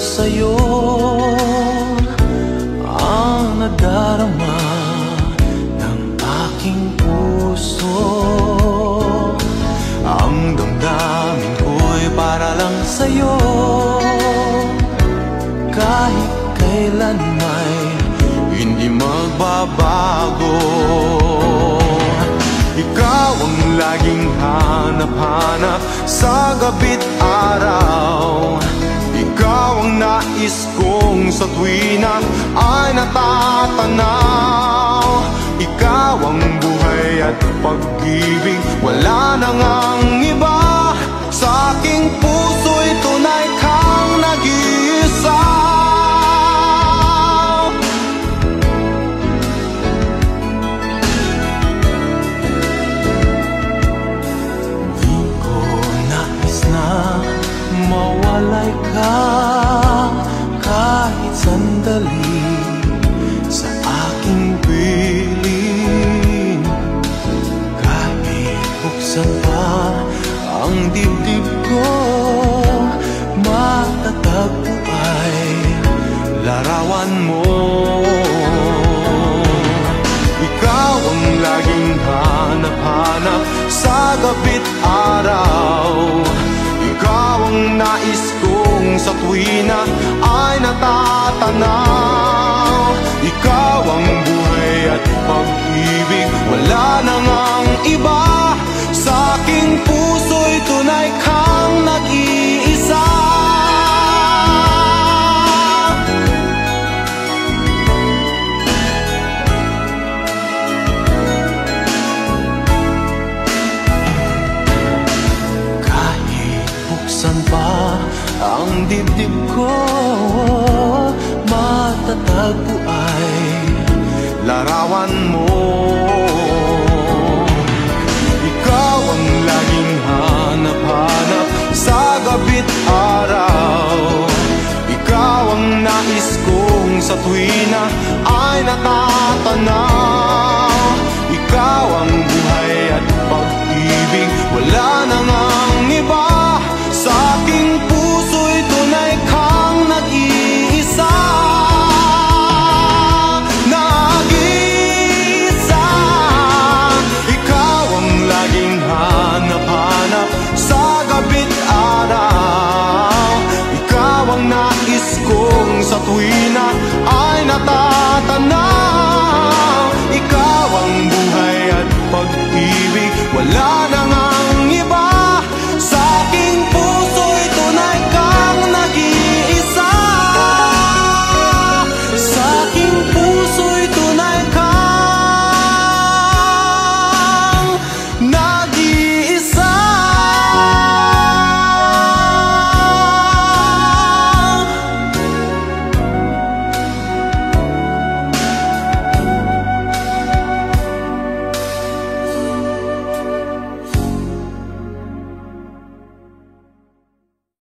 sa'yo Ang nadarama ng aking puso. Ang damdamin ko'y para lang sa'yo. Kahit kailan may hindi magbabago. Ikaw ang laging hanap-hanap sa gabit araw. Tuwina ay natatanaw. Ikaw ang buhay at pag-ibig, wala nang ang iba. Sa aking puso'y tunay kang nag-iisa. Di ko nais na mawalay ka matatagpo ay larawan mo. Ikaw ang laging hanap-hanap sa gabi't araw Sasampa ang dibdib ko? Matatag po ay larawan mo. Ikaw ang laging hanap-hanap sa gabit araw. Ikaw ang nais kong sa tuwina ay natatanaw Diyos kong sa tuwi na ay natatanaw Ikaw ang buhay at pag-ibig. Wala